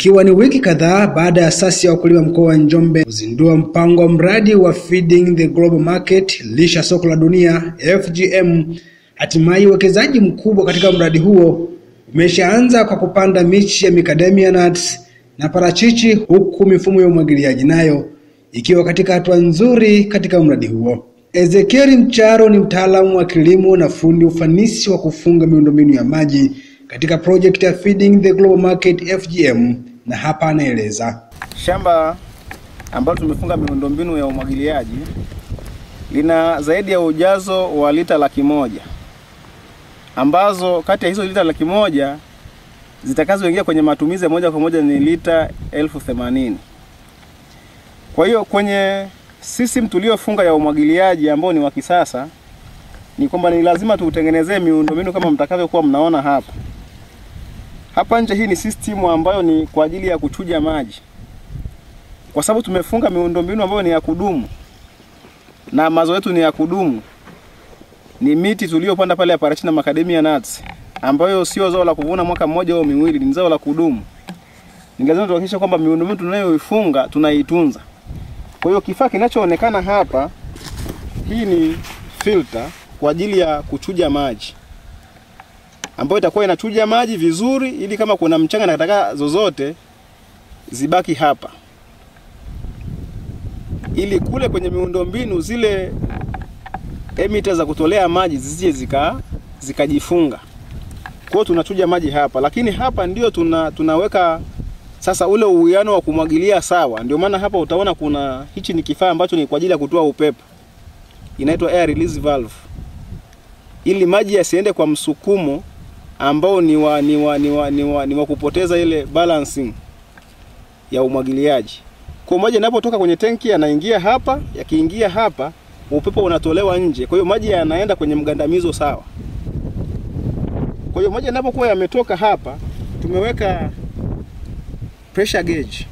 ikiwa ni wiki kadhaa baada ya asasi ya wakulima mkoa wa Njombe kuzindua mpango wa mradi wa Feeding the Global Market, lisha soko la dunia FGM. Hatimaye uwekezaji mkubwa katika mradi huo umeshaanza kwa kupanda michi ya macadamia nuts na parachichi, huku mifumo ya umwagiliaji nayo ikiwa katika hatua nzuri katika mradi huo. Ezekieli Mcharo ni mtaalamu wa kilimo na fundi ufanisi wa kufunga miundombinu ya maji katika project ya Feeding the Global Market FGM, na hapa anaeleza. Shamba ambalo tumefunga miundombinu ya umwagiliaji lina zaidi ya ujazo wa lita laki moja ambazo kati ya hizo lita laki moja zitakazoingia kwenye matumizi ya moja kwa moja ni lita elfu themanini. Kwa hiyo kwenye system tuliofunga ya umwagiliaji ambao ni wa kisasa ni kwamba ni lazima tuutengenezee miundombinu kama mtakavyokuwa mnaona hapa. Hapa nje hii ni system ambayo ni kwa ajili ya kuchuja maji, kwa sababu tumefunga miundombinu ambayo ni ya kudumu na mazao yetu ni ya kudumu. Ni miti tuliyopanda pale ya parachichi na macadamia nuts, ambayo sio zao la kuvuna mwaka mmoja au miwili, ni zao la kudumu. Ni lazima tuhakikishe kwamba miundombinu tunayoifunga tunaitunza. Kwa hiyo kifaa kinachoonekana hapa, hii ni filter kwa ajili ya kuchuja maji ambayo itakuwa inachuja maji vizuri, ili kama kuna mchanga na takataka zozote zibaki hapa, ili kule kwenye miundombinu zile emita za kutolea maji zisije zika zikajifunga. Kwa hiyo tunachuja maji hapa, lakini hapa ndio tuna, tunaweka sasa ule uwiano wa kumwagilia sawa. Ndio maana hapa utaona kuna hichi ni kifaa ambacho ni kwa ajili ya kutoa upepo, inaitwa air release valve, ili maji yasiende kwa msukumo ambao ni wa, ni wa, ni wa, ni wa, ni wa kupoteza ile balancing ya umwagiliaji. Kwa maji yanapotoka kwenye tenki yanaingia hapa, yakiingia hapa upepo unatolewa nje, kwa hiyo maji yanaenda kwenye mgandamizo sawa. Kwa hiyo maji yanapokuwa yametoka hapa, tumeweka pressure gauge,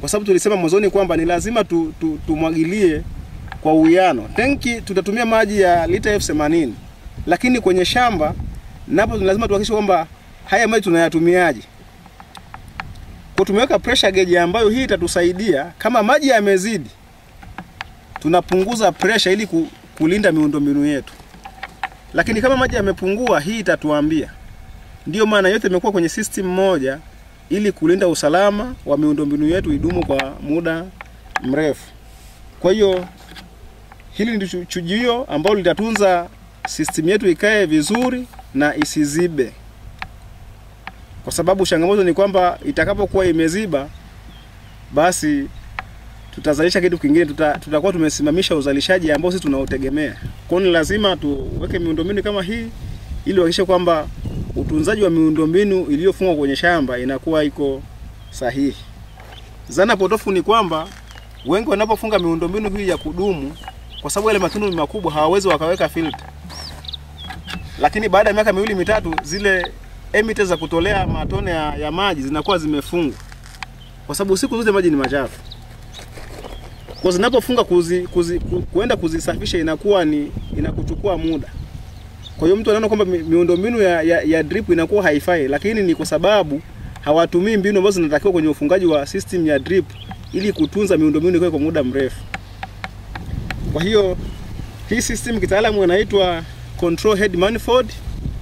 kwa sababu tulisema mwanzoni kwamba ni lazima tu, tu, tumwagilie kwa uwiano. Tenki tutatumia maji ya lita elfu themanini lakini kwenye shamba napo lazima tuhakikishe kwamba haya maji tunayatumiaje. Kwa tumeweka pressure gauge ambayo hii itatusaidia kama maji yamezidi, tunapunguza pressure ili ku, kulinda miundombinu yetu, lakini kama maji yamepungua, hii itatuambia. Ndiyo maana yote imekuwa kwenye system moja ili kulinda usalama wa miundombinu yetu idumu kwa muda mrefu. Kwa hiyo hili ndio chujio ambalo litatunza system yetu ikae vizuri na isizibe, kwa sababu changamoto ni kwamba itakapokuwa imeziba, basi tutazalisha kitu kingine, tuta, tutakuwa tumesimamisha uzalishaji ambao sisi tunaotegemea. Kwa hiyo ni lazima tuweke miundombinu kama hii ili kuhakikisha kwamba utunzaji wa miundombinu iliyofungwa kwenye shamba inakuwa iko sahihi. Zana potofu ni kwamba wengi wanapofunga miundombinu hii ya kudumu, kwa sababu yale matundu ni makubwa, hawawezi wakaweka filter, lakini baada ya miaka miwili mitatu, zile emite za kutolea matone ya, ya maji zinakuwa zimefungwa, kwa sababu siku zote maji ni machafu. Kwa zinapofunga kuzi, kuzi, ku, kuenda kuzisafisha inakuwa ni inakuchukua muda. Kwa hiyo mtu anaona kwamba miundombinu ya, ya, ya drip inakuwa haifai, lakini ni kwa sababu hawatumii mbinu ambazo zinatakiwa kwenye ufungaji wa system ya drip ili kutunza miundombinu ikae kwa muda mrefu. Kwa hiyo hii system kitaalamu inaitwa control head manifold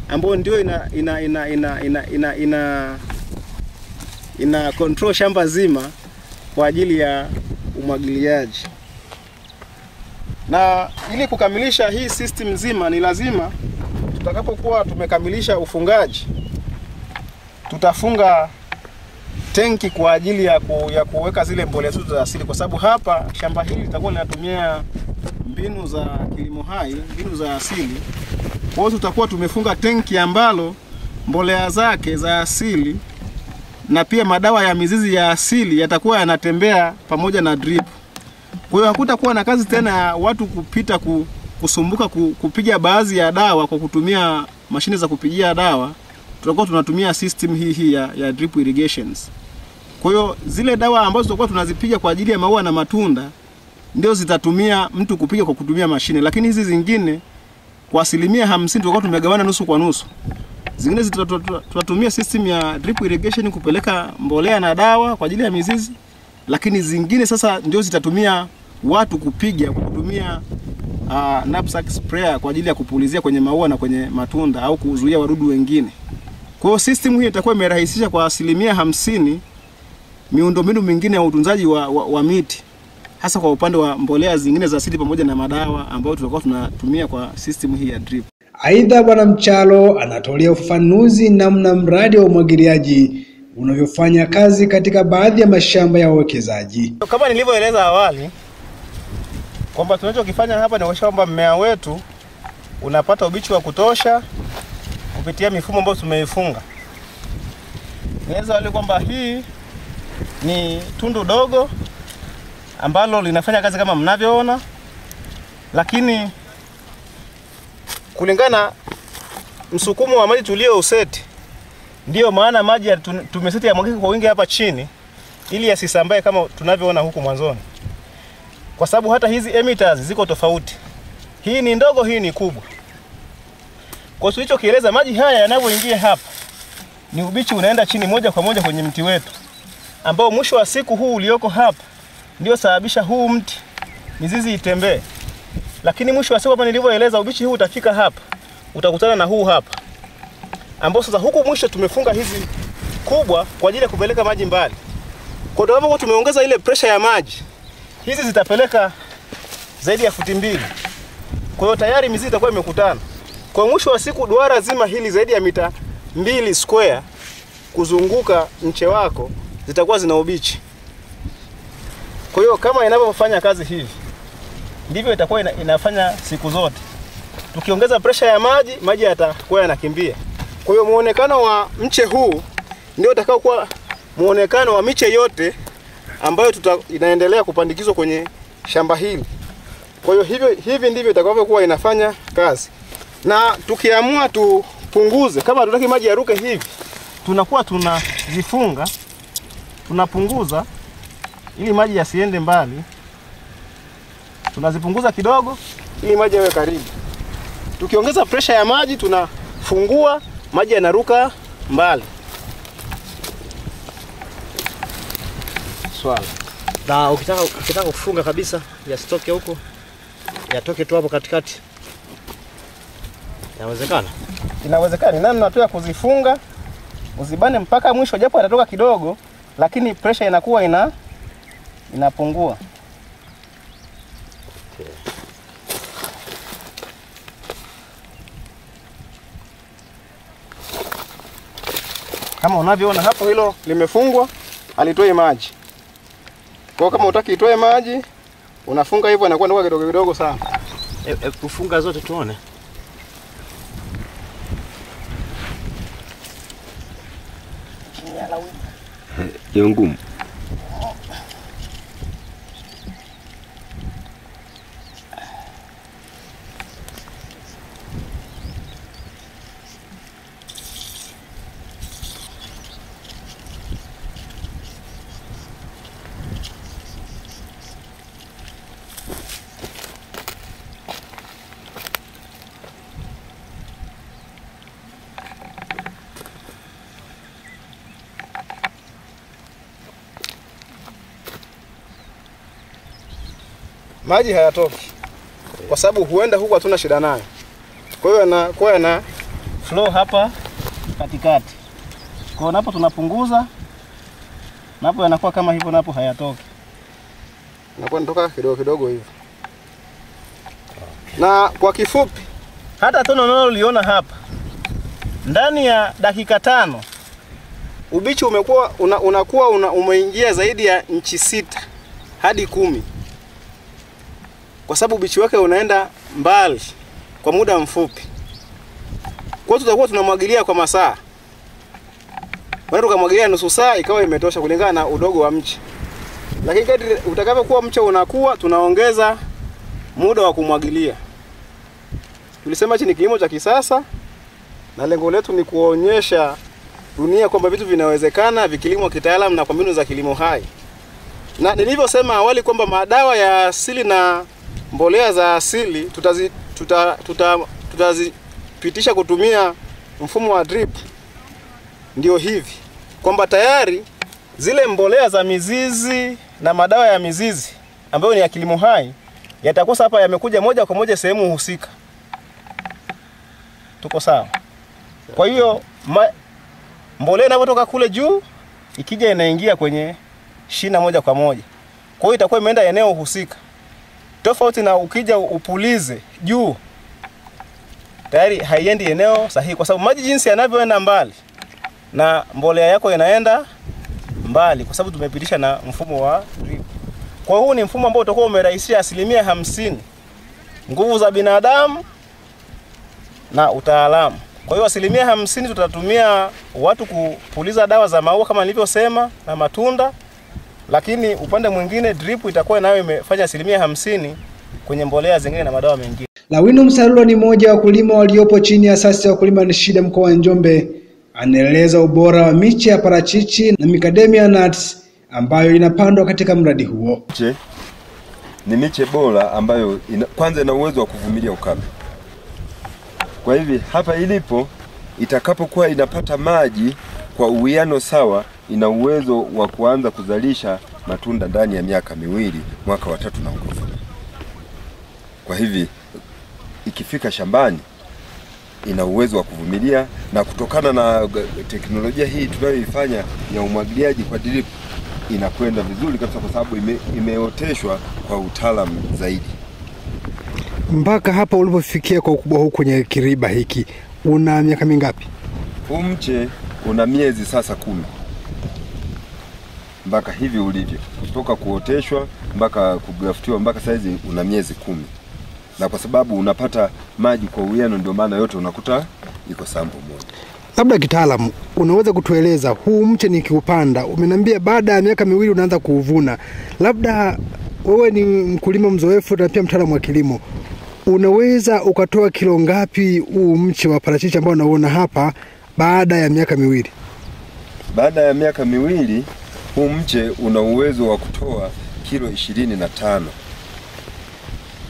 ambayo ndio ina ina ina ina ina, ina, ina, ina control shamba zima kwa ajili ya umwagiliaji. Na ili kukamilisha hii system nzima ni lazima tutakapokuwa tumekamilisha ufungaji, tutafunga tenki kwa ajili ya, ku, ya kuweka zile mbolea zetu za asili, kwa sababu hapa shamba hili litakuwa linatumia mbinu za kilimo hai, mbinu za asili. Kwa hiyo tutakuwa tumefunga tenki ambalo mbolea zake za asili na pia madawa ya mizizi ya asili yatakuwa yanatembea pamoja na drip. Kwa hiyo hakutakuwa na kazi tena ya watu kupita ku, kusumbuka kupiga baadhi ya dawa kwa kutumia mashine za kupigia dawa. Tutakuwa tunatumia system hii hii ya, ya drip irrigations. Kwa hiyo zile dawa ambazo tutakuwa tunazipiga kwa ajili ya maua na matunda ndio zitatumia mtu kupiga kwa kutumia mashine, lakini hizi zingine kwa asilimia hamsini tutakuwa tumegawana nusu kwa nusu. zingine tutatumia system ya drip irrigation kupeleka mbolea na dawa kwa ajili ya mizizi, lakini zingine sasa ndio zitatumia watu kupiga kwa kutumia uh, knapsack sprayer kwa ajili ya kupulizia kwenye maua na kwenye matunda au kuzuia wadudu wengine. Kwa hiyo system hii itakuwa imerahisisha kwa asilimia hamsini miundombinu mingine ya utunzaji wa, wa, wa miti hasa kwa upande wa mbolea zingine za asili pamoja na madawa ambayo tulikuwa tunatumia kwa system hii ya drip. Aidha, Bwana Mchalo anatolea ufafanuzi namna mradi wa umwagiliaji unavyofanya kazi katika baadhi ya mashamba ya wawekezaji. Kama nilivyoeleza awali kwamba tunachokifanya hapa ni kuhakikisha kwamba mmea wetu unapata ubichi wa kutosha kupitia mifumo ambayo tumeifunga. Nieleza wale kwamba hii ni tundu dogo ambalo linafanya kazi kama mnavyoona, lakini kulingana msukumo wa maji tulio useti, ndiyo maana maji tumeseti yamwagike kwa wingi hapa chini ili yasisambae kama tunavyoona huku mwanzoni, kwa sababu hata hizi emitters ziko tofauti. Hii ni ndogo, hii ni kubwa. Kwa tulichokieleza, maji haya yanavyoingia hapa ni ubichi unaenda chini moja kwa moja kwenye mti wetu, ambao mwisho wa siku huu ulioko hapa ndio sababisha huu mti mizizi itembee. Lakini mwisho wa siku, kama nilivyoeleza, ubichi huu utafika hapa, utakutana na huu hapa, ambao sasa huku mwisho tumefunga hizi kubwa kwa ajili ya kupeleka maji mbali. Kwa sababu tumeongeza ile pressure ya maji, hizi zitapeleka zaidi ya futi mbili. Kwa hiyo tayari mizizi itakuwa imekutana. Kwa mwisho wa siku duara zima hili zaidi ya mita mbili square kuzunguka mche wako zitakuwa zina ubichi. Kwa hiyo kama inavyofanya kazi hivi ndivyo itakuwa ina, inafanya siku zote. Tukiongeza pressure ya maji, maji yatakuwa yanakimbia. Kwa hiyo muonekano wa mche huu ndio utakao kuwa muonekano wa miche yote ambayo tuta, inaendelea kupandikizwa kwenye shamba hili. Kwa hiyo hivyo hivi ndivyo itakavyokuwa inafanya kazi, na tukiamua tupunguze, kama tutaki maji yaruke hivi, tunakuwa tunazifunga, tunapunguza ili maji yasiende mbali, tunazipunguza kidogo ili maji yawe karibu. Tukiongeza presha ya maji, tunafungua, maji yanaruka mbali. Swala na ukitaka ukitaka kufunga kabisa yasitoke huko yatoke tu hapo katikati, Inawezekana, inawezekana, namna tu ya kuzifunga uzibane mpaka mwisho, japo yatatoka kidogo, lakini presha inakuwa ina inapungua. Kama unavyoona hapo, hilo limefungwa, alitoi maji. Kwa hiyo kama utaki itoe maji, unafunga hivyo, inakuwa ndogo kidogo kidogo sana. E, e, kufunga zote tuone. Hiyo ngumu. Maji hayatoki kwa sababu huenda huku hatuna shida nayo. Kwa hiyo na kwa yana flow hapa katikati. Kwa napo tunapunguza, napo yanakuwa kama hivyo, napo hayatoki, nakuwa natoka kidogo kidogo hivyo. Na kwa kifupi, hata tono unaloliona hapa, ndani ya dakika tano ubichi umekuwa una, una, umeingia zaidi ya nchi sita hadi kumi kwa sababu ubichi wake unaenda mbali kwa muda mfupi. Kwa hiyo tutakuwa tunamwagilia kwa masaa, maana tukamwagilia nusu saa ikawa imetosha kulingana na udogo wa mche, lakini kadri utakavyokuwa mche unakuwa, tunaongeza muda wa kumwagilia. Tulisema hichi ni kilimo cha kisasa na lengo letu ni kuonyesha dunia kwamba vitu vinawezekana vikilimwa kitaalamu na kwa mbinu za kilimo hai, na nilivyosema awali kwamba madawa ya asili na mbolea za asili tutazi, tuta, tuta, tutazipitisha kutumia mfumo wa drip ndio hivi kwamba tayari zile mbolea za mizizi na madawa ya mizizi ambayo ni ya kilimo hai yatakosa hapa, yamekuja moja kwa moja sehemu husika. Tuko sawa? Kwa hiyo mbolea inapotoka kule juu ikija inaingia kwenye shina moja kwa moja, kwa hiyo itakuwa imeenda eneo husika, tofauti na ukija upulize juu, tayari haiendi eneo sahihi, kwa sababu maji jinsi yanavyoenda mbali na mbolea yako inaenda mbali, kwa sababu tumepitisha na mfumo wa drip. Kwa huu ni mfumo ambao utakuwa umerahisisha asilimia hamsini nguvu za binadamu na utaalamu. Kwa hiyo asilimia hamsini tutatumia watu kupuliza dawa za maua kama nilivyosema na matunda, lakini upande mwingine drip itakuwa nayo imefanya asilimia hamsini kwenye mbolea zingine na madawa mengine. Lawino Msalulo ni mmoja wa wakulima waliopo chini ya asasi ya wakulima ni shida mkoa wa Njombe. Anaeleza ubora wa miche ya parachichi na macadamia nuts ambayo inapandwa katika mradi huo. Miche ni miche bora ambayo ina, kwanza ina uwezo wa kuvumilia ukame. Kwa hivi hapa ilipo, itakapokuwa inapata maji kwa uwiano sawa, ina uwezo wa kuanza kuzalisha matunda ndani ya miaka miwili, mwaka wa tatu na ukofu Kwa hivi ikifika shambani ina uwezo wa kuvumilia, na kutokana na teknolojia hii tunayoifanya ya umwagiliaji kwa drip inakwenda vizuri kabisa, kwa sababu ime, imeoteshwa kwa utaalamu zaidi. Mpaka hapa ulipofikia kwa ukubwa huu kwenye kiriba hiki, una miaka mingapi? Huu mche una miezi sasa kumi mpaka hivi ulivyo, kutoka kuoteshwa mpaka kugraftiwa mpaka saizi una miezi kumi, na kwa sababu unapata maji kwa uwiano, ndio maana yote unakuta iko sambo moja. Labda kitaalamu, unaweza kutueleza huu mche nikiupanda, umeniambia baada ya miaka miwili unaanza kuuvuna. Labda wewe ni mkulima mzoefu na pia mtaalamu wa kilimo, unaweza ukatoa kilo ngapi huu mche wa parachichi ambao unaona hapa baada ya miaka miwili? Baada ya miaka miwili huu mche una uwezo wa kutoa kilo ishirini na tano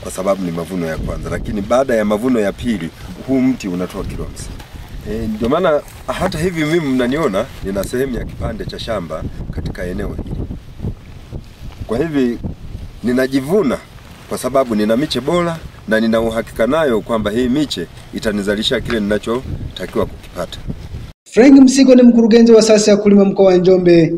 kwa sababu ni mavuno ya kwanza, lakini baada ya mavuno ya pili huu mti unatoa kilo hamsini. E, ndio maana hata hivi mimi mnaniona nina sehemu ya kipande cha shamba katika eneo hili. Kwa hivi ninajivuna kwa sababu nina miche bora na nina uhakika nayo kwamba hii miche itanizalisha kile ninachotakiwa kukipata. Frank Msigo ni mkurugenzi wa sasa ya kulima mkoa wa Njombe,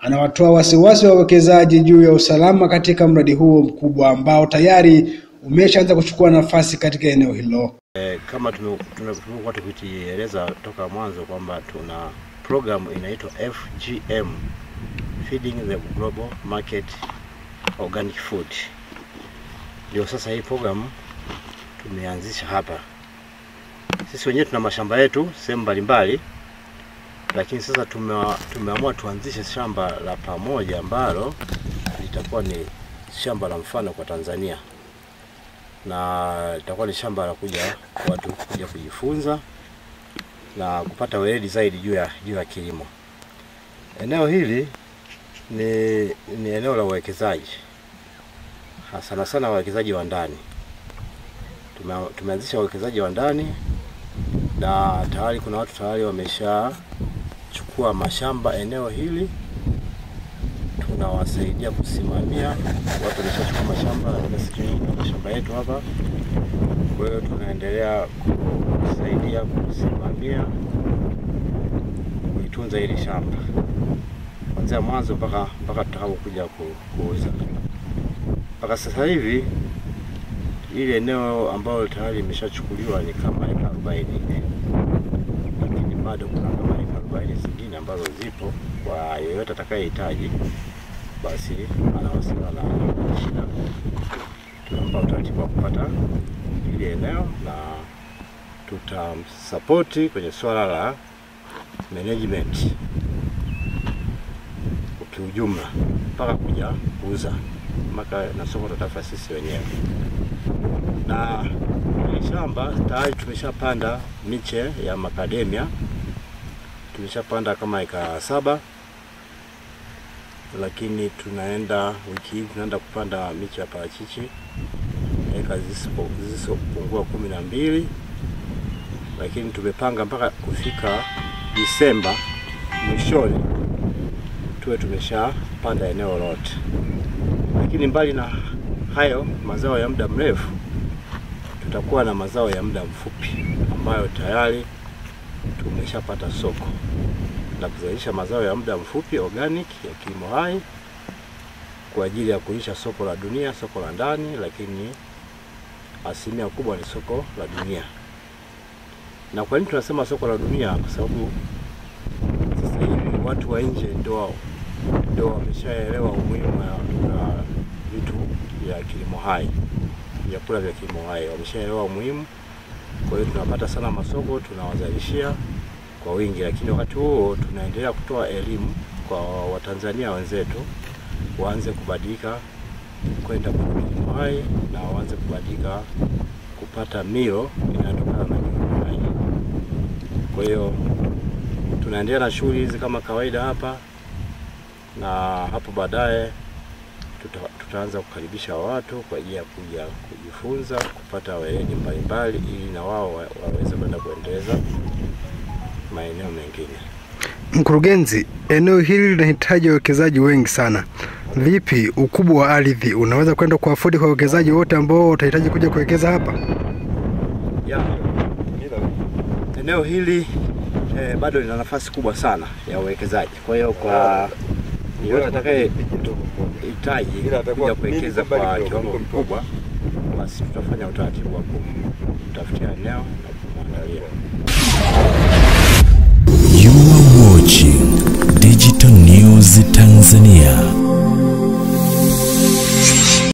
anawatoa wasiwasi wa wawekezaji juu ya usalama katika mradi huo mkubwa ambao tayari umeshaanza kuchukua nafasi katika eneo hilo. E, kama tumekuwa tukieleza toka mwanzo kwamba tuna program inaitwa FGM Feeding the Global Market Organic Food. Ndio sasa hii program tumeanzisha hapa. Sisi wenyewe tuna mashamba yetu sehemu mbalimbali, lakini sasa tumewa, tumeamua tuanzishe shamba la pamoja ambalo litakuwa ni shamba la mfano kwa Tanzania na litakuwa ni shamba la kuja watu kuja kujifunza na kupata weledi zaidi juu ya juu ya kilimo. Eneo hili ni, ni eneo la uwekezaji sana sana wawekezaji wa ndani. Tume, tumeanzisha uwekezaji wa ndani na tayari kuna watu tayari wameshachukua mashamba eneo hili, tunawasaidia kusimamia. Watu wameshachukua mashamba na mashamba yetu hapa, kwa hiyo tunaendelea kusaidia kusimamia kuitunza hili shamba kuanzia mwanzo mpaka mpaka tutakapokuja kuuza. Mpaka sasa hivi ili eneo ambalo tayari limeshachukuliwa ni kama eka arobaini lakini bado kuna kama eka arobaini zingine ambazo zipo. Kwa yeyote atakayehitaji, basi anawasiliana na shida, tunampa utaratibu wa kupata ile eneo na tutamsapoti kwenye swala la management kiujumla mpaka kuja kuuza mpaka na soko tutafuta sisi wenyewe. Na kwenye shamba tayari tumeshapanda miche ya makademia, tumeshapanda kama eka saba, lakini tunaenda wiki hii tunaenda kupanda miche ya parachichi. Eka zisizopungua kumi na mbili, lakini tumepanga mpaka kufika Disemba mwishoni. Tuwe tumeshapanda eneo lote. Lakini mbali na hayo mazao ya muda mrefu, tutakuwa na mazao ya muda mfupi ambayo tayari tumeshapata soko la kuzalisha mazao ya muda mfupi organic ya kilimo hai kwa ajili ya kulisha soko la dunia, soko la ndani, lakini asilimia kubwa ni soko la dunia. Na kwa nini tunasema soko la dunia? Kwa sababu sasa hivi watu wa nje ndio ndio wameshaelewa umuhimu wa wa vitu vya kilimo hai, vyakula vya kilimo hai, wameshaelewa umuhimu. Kwa hiyo tunapata sana masoko, tunawazalishia kwa wingi, lakini wakati huo tunaendelea kutoa elimu kwa Watanzania wenzetu waanze kubadilika kwenda kwenye kilimo hai na waanze kubadilika kupata milo inayotokana na kilimo hai. Kwa hiyo tunaendelea na shughuli hizi kama kawaida hapa, na hapo baadaye tuta, tutaanza kukaribisha watu kwa ajili ya kuja kujifunza kupata weledi mbalimbali, ili na wao waweze kwenda kuendeleza maeneo mengine. Mkurugenzi, eneo hili linahitaji wawekezaji wengi sana. Vipi ukubwa wa ardhi unaweza kwenda kuafodi kwa wawekezaji wote ambao watahitaji kuja kuwekeza hapa? ya eneo hili eh, bado lina nafasi kubwa sana ya uwekezaji. Kwa hiyo kwa yeyote atakaye hitaji Ila atakuwa kuja kuwekeza kwa kiwango kikubwa, basi tutafanya utaratibu wa kumtafutia eneo na kumwandalia. You are watching Digital News Tanzania.